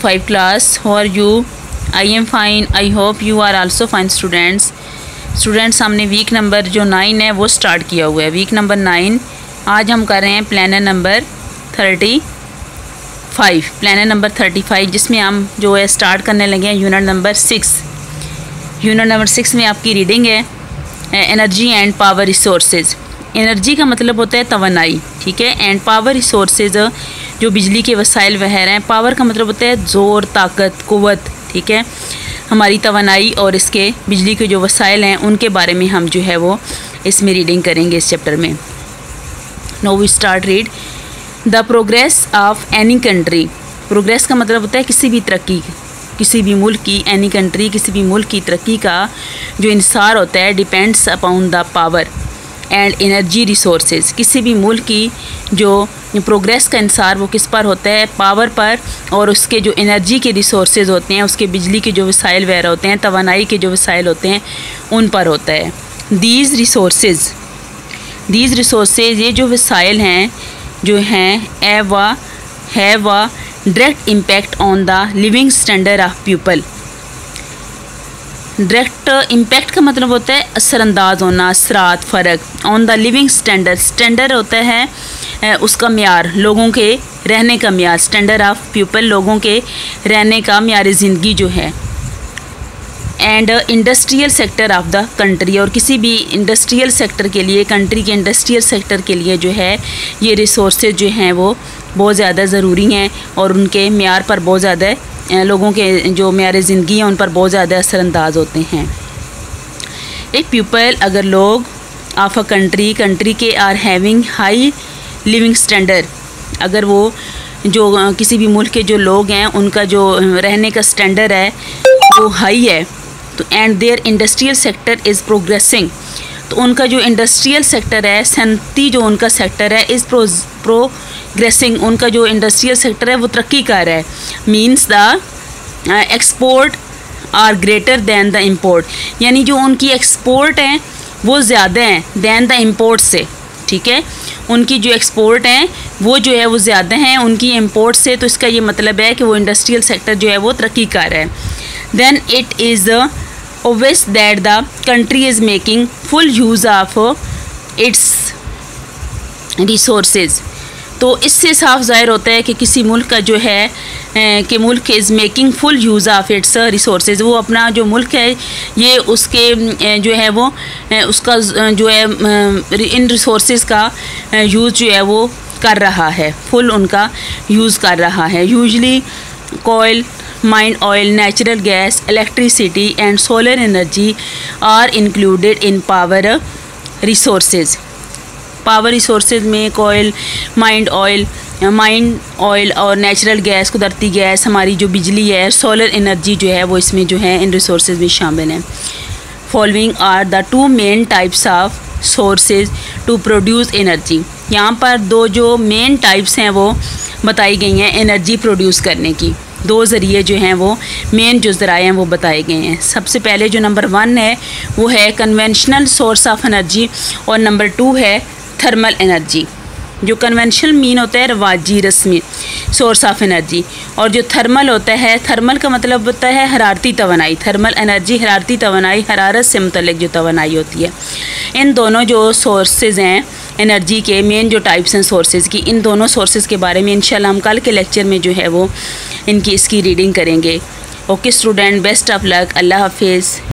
5 class how are you? I am fine. I hope you are also fine, students. Students हमने week number जो nine है, वो start किया हुआ है। वीक नंबर नाइन आज हम कर रहे हैं planner number thirty five planner number thirty five जिसमें हम जो है स्टार्ट करने लगे हैं unit number six unit number six में आपकी रीडिंग है energy and power resources energy का मतलब होता है तोानाई ठीक है? एंड पावर रिसोर्सेज जो बिजली के वसाइल वह रहे हैं। पावर का मतलब होता है ज़ोर, ताकत कुत ठीक है? हमारी तोानाई और इसके बिजली के जो वसाइल हैं, उनके बारे में हम जो है वो इसमें रीडिंग करेंगे इस चैप्टर में। No we start read the progress of any country progress का मतलब होता है किसी भी तरक्की, किसी भी मुल्क की एनी कंट्री किसी भी मुल्क की तरक्की का जो इंसार होता है depends upon the power and energy resources किसी भी मुल्क की जो प्रोग्रेस का इंसार वो किस पर होता है? पावर पर और उसके जो एनर्जी के रिसोर्सेज होते हैं, उसके बिजली के जो वसाइल वगैरह होते हैं तोानाई के जो वसाइल होते हैं, उन पर होता है। दीज रिसोर्सेज दीज रिसोर्सेज ये जो वसाइल हैं, जो हैं ए व, है व direct impact on the living standard of people direct impact का मतलब होता है असरअंदाज होना, असरात, फ़र्क। On the living standard standard होता है उसका मैार लोगों के रहने का मैार स्टैंडर्ड ऑफ़ पीपल लोगों के रहने का मैार ज़िंदगी जो है। And industrial sector of the country और किसी भी इंडस्ट्रियल सेक्टर के लिए कंट्री के इंडस्ट्रियल सेक्टर के लिए जो है, ये रिसोर्सेज जो हैं वो बहुत ज़्यादा ज़रूरी हैं, और उनके मैार पर बहुत ज़्यादा लोगों के जो म्यार ज़िंदगी हैं, उन पर बहुत ज़्यादा असरानंदाज होते हैं। एक पीपल अगर लोग ऑफ़ अ कंट्री कंट्री के are having high living standard अगर वो जो किसी भी मुल्क के जो लोग हैं, उनका जो रहने का स्टैंडर्ड है, वो हाई है तो and their industrial sector is progressing तो उनका जो इंडस्ट्रियल सेक्टर है सनती जो उनका सेक्टर है इज़ प्रो प्रोग्रेसिंग उनका जो इंडस्ट्रियल सेक्टर है, वो तरक्की कर रहा है। Means the export are greater than the import यानी जो उनकी एक्सपोर्ट हैं, वो ज़्यादा हैं दैन द इम्पोर्ट से, ठीक है? उनकी जो एक्सपोर्ट हैं, वो जो है, वो ज़्यादा हैं। उनकी इम्पोर्ट से तो इसका ये मतलब है कि वो इंडस्ट्रियल सेक्टर जो है, वो तरक्की कर रहा है। Then it is obvious that the country is making full use of its resources. तो इससे साफ़ ज़ाहिर होता है कि किसी मुल्क का जो है कि मुल्क is making full use of its resource वो अपना जो मुल्क है, ये उसके जो है वो उसका जो है इन रिसोर्स का यूज़ जो है वो कर रहा है फुल उनका यूज़ कर रहा है. Usually coal mined oil natural gas electricity and solar energy are included in power resources power resources में coal mined oil mined oil और नेचुरल गैस कुदरती गैस हमारी जो बिजली है सोलर एनर्जी जो है, वो इसमें जो है, इन रिसोर्सेज में शामिल हैं। Following are the two main types of sources to produce energy यहाँ पर दो जो मेन टाइप्स हैं, वो बताई गई हैं एनर्जी प्रोड्यूस करने की। दो ज़रिए जो हैं, वो मेन जो ज़राए हैं, वो बताए गए हैं। सबसे पहले जो नंबर वन है, वो है कन्वेंशनल सोर्स ऑफ़ एनर्जी और नंबर टू है थर्मल एनर्जी जो कन्वेंशनल मीन होता है, रवाजी रस्मी सोर्स ऑफ़ एनर्जी और जो थर्मल होता है थर्मल का मतलब होता है हरारती तोानाई थर्मल एनर्जी हरारती तोानाई हरारत से मतलब जो तोानाई होती है। इन दोनों जो सोर्सेज हैं एनर्जी के मेन जो टाइप्स हैं सोर्सेज की, इन दोनों सोर्सेज के बारे में इंशाल्लाह हम कल के लेक्चर में जो है वो इनकी इसकी रीडिंग करेंगे। Okay student best of luck अल्लाह हाफिज़।